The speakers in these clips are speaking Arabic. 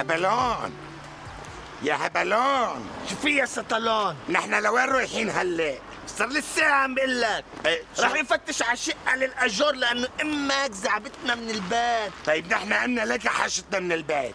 هبلون يا هبلون شو في يا سطلون نحن لوين رايحين هلا؟ صار لي الساعة عم بقول لك. شو- رح نفتش على شقة للأجور لأنه أمك زعبتنا من البيت. طيب نحن قلنا لك حشتنا من البيت.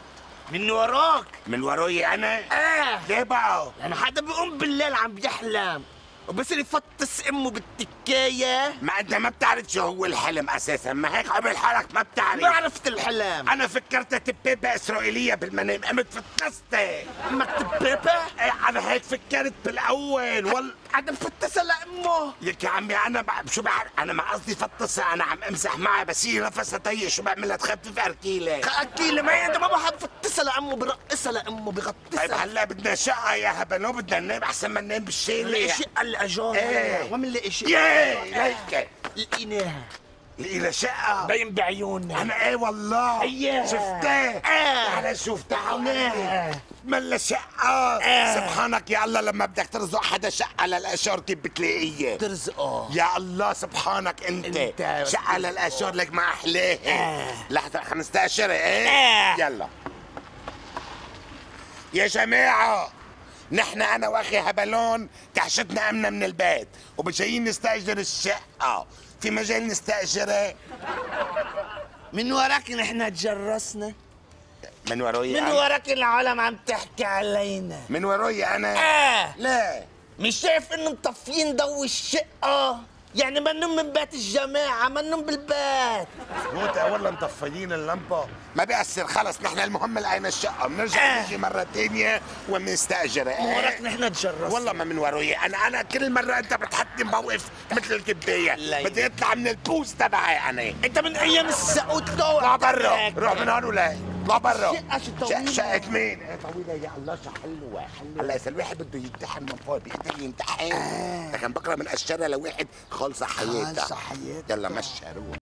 من وراك. من وراي أنا؟ إيه. ليه بقى؟ لأنه حدا بيقوم بالليل عم بيحلم. وبصير يفطس امه بالتكاية. ما انت ما بتعرف شو هو الحلم أساسا. ما هيك قبل حالك ما بتعرف. ما عرفت الحلم. أنا فكرتها تبيبة إسرائيلية بالمنام. قمت فتستي أمك تبيبة إيه أنا هيك فكرت بالأول. وال حدا مفتسها لأمه. يك يا عمي أنا بع... شو بعرف؟ أنا ما قصدي فطسها أنا عم امزح معها بس هي نفسها طيق شو بعملها تخفف أركيلة. اكيله ما انت ما بحب فتسها لأمه برقصها لأمه طيب بغطسها هلا بدنا شقة يا هبلو بدنا ننام أحسن ما ننام بالشيلة. شقة الاجار. وين بنلاقي شقة ياي ليك لقيناها. لقينا شقه باين بعيوننا أنا إيه والله أيه. شفتها آه. أنا شفتها آه. ملا شقة آه. سبحانك يا الله لما بدك ترزق حدا شقة للأشهر كيف بتلاقيه ترزقه يا الله سبحانك أنت, أنت. شقة للأشهر لك ما أحلاه آه. لحظة 15 إيه آه. يلا يا جماعة نحن أنا وأخي هبلون كحشتنا أمنا من البيت وبجايين نستأجر الشقة. في مجال نستأجرها من وراك نحن تجرسنا. من وراي من وراك العالم عم تحكي علينا. من وراي أنا؟ آه. لا. مش شايف انه مطفيين ضو الشقة؟ يعني ما ننوم من بيت الجماعة ما ننوم بالبيت. مو والله مطفيين اللمبة. ما بيأثر خلص نحن المهم لقينا الشقة. بنرجع آه. نيجي مرة تانية وبنستأجرها من وراك آه. نحن تجرسنا والله ما من وراي أنا أنا كل مرة أنت بتحطني بموقف مثل الكباية لا. بدي أطلع من البوز تبعي أنا. أنت من أيام السقوط اطلع برا. روح من هون ولا اطلع برا. طويلة. شقة مين؟ إيه طويلة يا الله شو حلوة هلا اذا الواحد بده يمتحن من فوق بيقدر يمتحن. لكن بكرة من اشترى لواحد خالصة حياتها خالصة حياتها. يلا مشي روح.